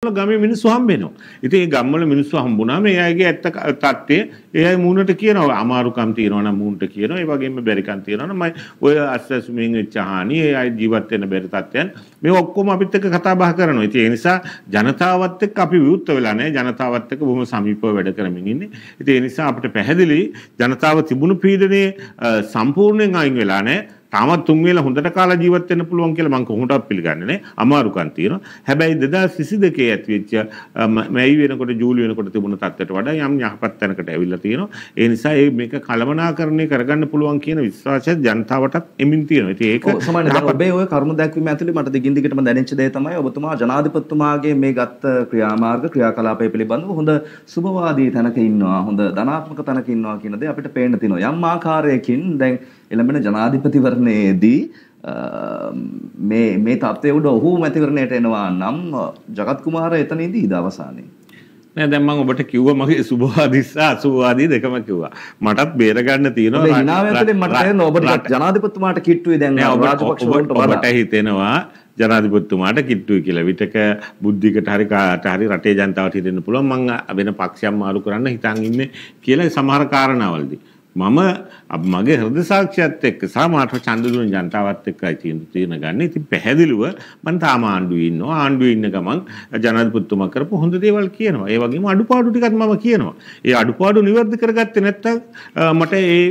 ගම මිනිස්සු හම්බෙනවා. ඉතින් ඒ ගම්වල මිනිස්සු හම්බුනාම ඒ අයගේ ඇත්ත තත්ත්වය ඒ අය මූණට කියනවා අමාරුකම් තියෙනවා නම් මූණට කියනවා. ඒ වගේම බැරිකම් තියෙනවා නම් ඔය අස්සසුමින් වෙච්ච හානි ඒ අය ජීවත් වෙන්න බැරි තත්ත්වයන් මේ ඔක්කොම අපිත් එක්ක කතා බහ කරනවා. ඉතින් ඒ නිසා ජනතාවත් එක්ක අපි විවුර්ත වෙලා නැහැ. ජනතාවත් එක්ක බොහොම සමීපව වැඩ කරමින් ඉන්නේ. ඉතින් ඒ නිසා අපිට පැහැදිලි ජනතාව තිබුණු පීඩනයේ සම්පූර්ණයෙන් අයින් වෙලා නැහැ. තාමත් තුන් වේල හොඳට කාලා ජීවත් වෙන්න පුළුවන් කියලා මම කොහොමදවත් පිළිගන්නේ නැහැ. අමාරුකම් තියෙනවා. හැබැයි 2022 ඇතිවෙච්ච මැයි වෙනකොට ජූලි වෙනකොට තිබුණ තත්ත්වයට වඩා යම් යහපත් තැනකට ඇවිල්ලා තියෙනවා. ඒ නිසා ඒ මේක කළමනාකරණය කරගන්න පුළුවන් කියන විශ්වාසය ජනතාවටත් එමින් තියෙනවා. ඉතින් ඒක සමාන දැන් ඔබේ ওই කරුණු දැක්වීම ඇතුළේ මට දිගින් දිගටම දැනෙච්ච දේ තමයි ඔබතුමා ජනාධිපතිතුමාගේ මේ ගත්ත ක්‍රියාමාර්ග ක්‍රියාකලාපය පිළිබඳව හොඳ සුබවාදී තැනක ඉන්නවා. හොඳ ධනාත්මක තැනක ඉන්නවා කියන දේ අපිට පේන්න තියෙනවා. යම් ආකාරයකින් දැන් එළඹෙන ජනාධිපතිවරණයේදී මේ මේ තත්ත්වය උඩ ඔහු මැතිවරණයට එනවා නම් ජගත් කුමාර එතනදී ඉද අවසානයේ නෑ දැන් මම ඔබට කිව්වා මගේ සුභවාදී සහ අසුභවාදී දෙකම කිව්වා. මටත් බේර ගන්න තියෙනවා. හිනාව ඇතුලේ මට තේරෙනවා ඔබට ජනාධිපතිතුමාට කිට්ටුයි දැන් රාජපක්ෂ ඔබට හිතෙනවා ජනාධිපතිතුමාට කිට්ටුයි කියලා. විතක බුද්ධිකට හරි කාට හරි රටේ ජනතාවට හිතෙන්න පුළුවන් මං වෙන පක්ෂයක් මාරු කරන්න හිතන් ඉන්නේ කියලා සමහර කාරණාවලදී. මම මගේ හෘද සාක්ෂියත් එක්ක සාමාන්‍ය ඡන්ද දුන ජනතාවත් එක්කයි තියෙන තියෙන ගන්න. ඉතින් පැහැදිලිව මම තාම ආණ්ඩුවේ ඉන්නවා. ආණ්ඩුවේ ඉන්න ගමන් ජනාධිපතිතුමා කරපු හොඳ දේවල් කියනවා. ඒ වගේම අඩුපාඩු ටිකත් මම කියනවා. ඒ අඩුපාඩු නිවැරදි කරගත්තේ නැත්නම් මට ඒ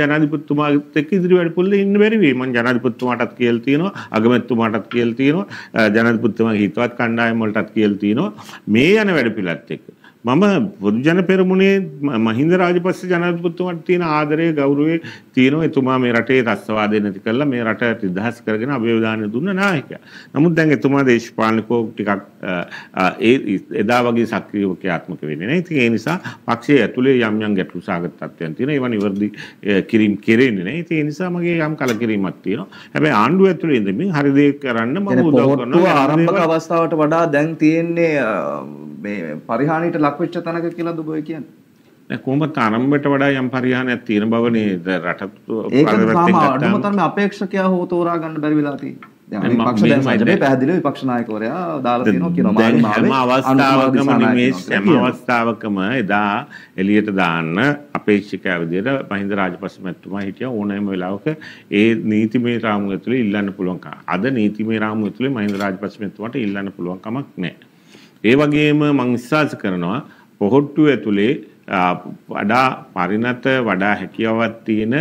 ජනාධිපතිතුමාත් එක්ක ඉදිරි වැඩපොළේ ඉන්න බැරි වෙයි. මම ජනාධිපතිතුමාටත් කියලා තියෙනවා. අගමැතිතුමාටත් කියලා තියෙනවා. ජනාධිපතිතුමාගේ හිතවත් කණ්ඩායම් වලටත් කියලා තියෙනවා. මේ යන වැඩපිළිවෙලත් එක්ක මම පොදුජන පෙරමුණේ මහින්ද රාජපක්ෂ ජනාධිපතිතුමාට තියෙන ආදරය ගෞරවය තියෙනවා එතුමා මේ රටේ ත්‍ස්වාදය නැති කරලා මේ රට නිදහස් කරගෙන අභිවදානය දුන්න නායකයා. නමුත් දැන් එතුමා දේශපාලනිකව ටිකක් ඒ එදා වගේ සක්‍රියව ක්‍රියාත්මක වෙන්නේ නැහැ. ඉතින් ඒ නිසා පක්ෂයේ ඇතුලේ යම් යම් ගැටලු සාගත තත්ත්වයන් තියෙනවා. ඒවා නිවැරදි කිරීම කෙරෙන්නේ නැහැ. ඉතින් ඒ නිසා මගේ යම් කලකිරීමක් තියෙනවා. හැබැයි ආණ්ඩුව ඇතුලේ ඉඳමින් හරි දේ කරන්න මම උදව් කරනවා. ආරම්භක අවස්ථාවට වඩා දැන් තියෙන්නේ මේ පරිහානියට ලක්වෙච්ච තැනක කියලා දුබ කියන්නේ. කොහොමත් ආරම්භයට වඩා යම් පරිහානියක් තියෙන බවනේ රට ඒක අඩුම තරමේ අපේක්ෂකයා හෝ තෝරා ගන්න බැරි වෙලා තියෙන්නේ දැන් විපක්ෂ දැන් සජනේ පැහැදිලිව විපක්ෂ நாயකවරයා දාලා තියෙනවා කියනවා මාලිමාවේ හැම අවස්ථාවකම නිමේෂ් හැම අවස්ථාවකම එදා එළියට දාන්න අපේක්ෂකයා විදිහට මහින්ද රාජපක්ෂ මැතිතුමා හිටියා. ඕනෑම වෙලාවක ඒ නීතිමය රාමුව ඇතුලේ ඉල්ලන්න පුළුවන් අද නීතිමය රාමුව ඇතුලේ මහින්ද රාජපක්ෂ මැතිතුමාට ඉල්ලන්න පුළුවන් කමක් නැහැ ඒ වගේම මං විශ්වාස කරනවා පොහොට්ටු ඇතුලේ වඩා පරිණත වඩා හැකියාවක් තියෙන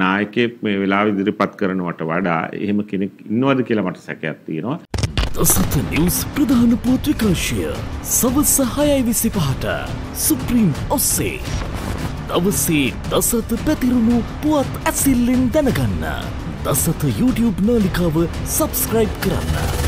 නායකයෙක් මේ වෙලාව ඉදිරිපත් කරනවට වඩා එහෙම කෙනෙක් ඉන්නවද කියලා මට සැකයක් තියෙනවා. දසත නිවස් ප්‍රධාන පුවත් විකාශය සවස් සහයයි විසි පහට සුප්‍රීම් ඔස්සේ. දවසේ දසත පැතිරුණු පුවත් ඇසිල්ලෙන් දැනගන්න. දසත YouTube නාලිකාව සබස්ක්‍රයිබ් කරන්න.